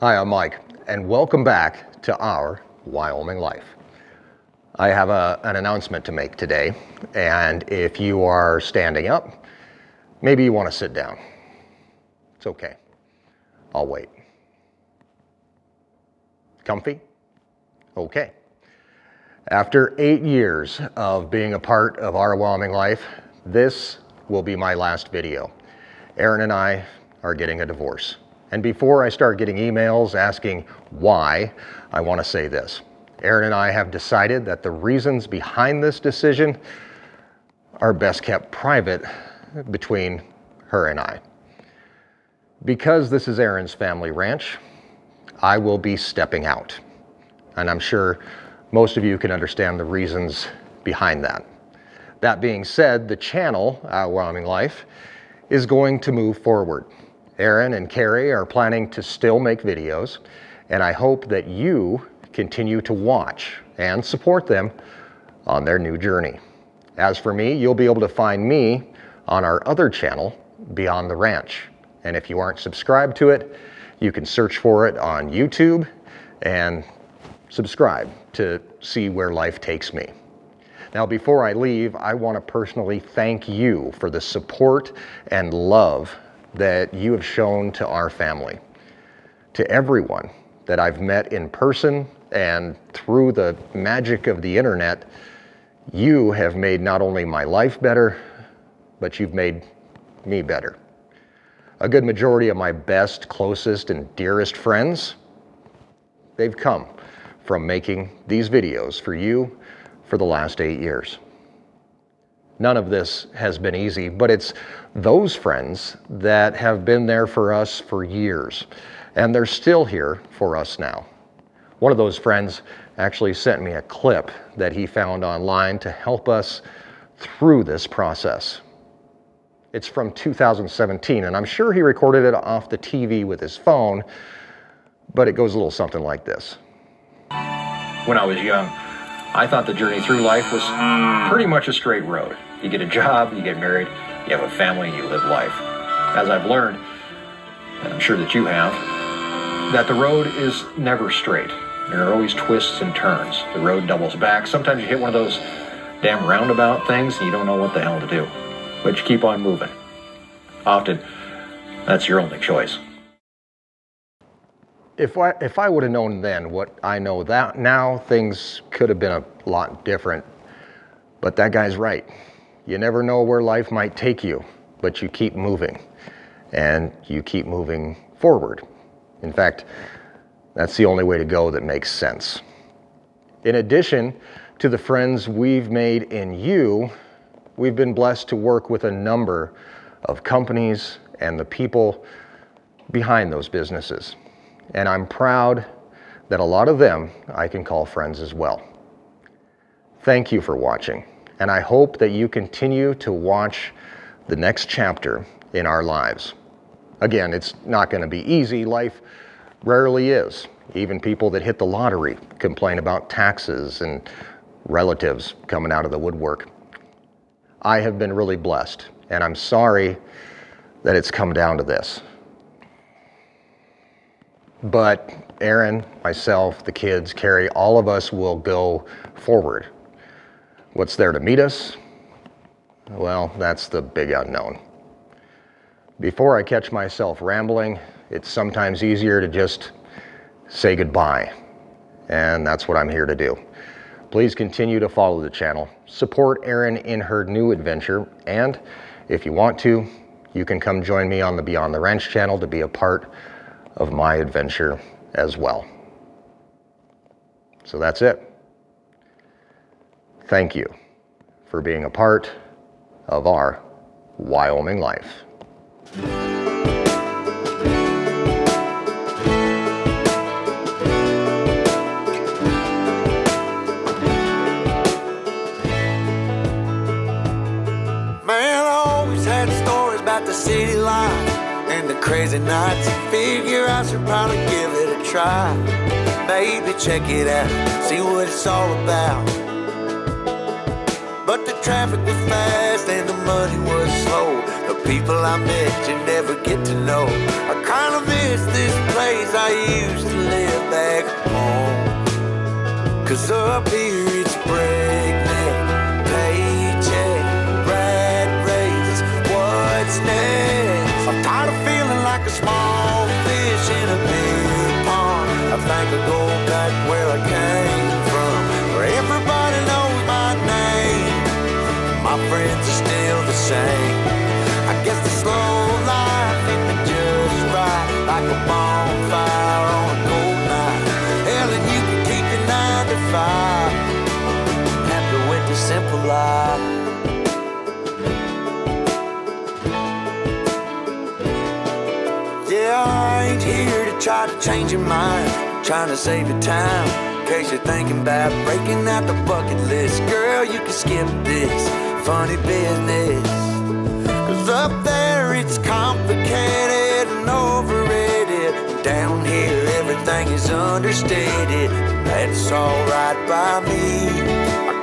Hi, I'm Mike, and welcome back to our Wyoming Life. I have a, an announcement to make today, and if you are standing up, maybe you want to sit down. It's okay. I'll wait. Comfy? Okay. After eight years of being a part of our Wyoming life, this will be my last video. Erin and I are getting a divorce. And before I start getting emails asking why, I want to say this. Erin and I have decided that the reasons behind this decision are best kept private between her and I. Because this is Erin's family ranch, I will be stepping out. And I'm sure most of you can understand the reasons behind that. That being said, the channel, Our Wyoming Life, is going to move forward. Erin and Carrie are planning to still make videos, and I hope that you continue to watch and support them on their new journey. As for me, you'll be able to find me on our other channel, Beyond the Ranch. And if you aren't subscribed to it, you can search for it on YouTube and subscribe to see where life takes me. Now, before I leave, I want to personally thank you for the support and love that you have shown to our family. To everyone that I've met in person and through the magic of the internet, you have made not only my life better, but you've made me better. A good majority of my best, closest, and dearest friends, they've come from making these videos for you for the last eight years. None of this has been easy, but it's those friends that have been there for us for years, and they're still here for us now. One of those friends actually sent me a clip that he found online to help us through this process. It's from 2017, and I'm sure he recorded it off the TV with his phone, but it goes a little something like this. When I was young, I thought the journey through life was pretty much a straight road. You get a job, you get married, you have a family, you live life. As I've learned, and I'm sure that you have, that the road is never straight. There are always twists and turns. The road doubles back. Sometimes you hit one of those damn roundabout things and you don't know what the hell to do. But you keep on moving. Often, that's your only choice. If I, if I would have known then what I know that now, things could have been a lot different. But that guy's right. You never know where life might take you, but you keep moving and you keep moving forward. In fact, that's the only way to go that makes sense. In addition to the friends we've made in you, we've been blessed to work with a number of companies and the people behind those businesses. And I'm proud that a lot of them I can call friends as well. Thank you for watching and I hope that you continue to watch the next chapter in our lives. Again, it's not going to be easy. Life rarely is. Even people that hit the lottery complain about taxes and relatives coming out of the woodwork. I have been really blessed, and I'm sorry that it's come down to this. But Erin, myself, the kids, Carrie, all of us will go forward What's there to meet us? Well, that's the big unknown. Before I catch myself rambling, it's sometimes easier to just say goodbye. And that's what I'm here to do. Please continue to follow the channel, support Erin in her new adventure, and if you want to, you can come join me on the Beyond the Ranch channel to be a part of my adventure as well. So that's it. Thank you for being a part of our Wyoming life. Man always had stories about the city life and the crazy nights. Figure I should probably give it a try. Maybe check it out, see what it's all about traffic was fast and the money was slow. The people I met you never get to know. I kinda miss this place I used to live back home. Cause up here it's breakneck paycheck, rat race, what's next? I'm tired of feeling like a small fish in a big pond. I think I go back where I came friends are still the same. I guess the slow life hit me just right, like a bonfire on a cold night. Hell, and you can keep your nine to five. Happy with the simple life. Yeah, I ain't here to try to change your mind. Trying to save your time. In case you're thinking about breaking out the bucket list. Girl, you can skip this funny business. Cause up there it's complicated and overrated. Down here everything is understated. That's alright by me. I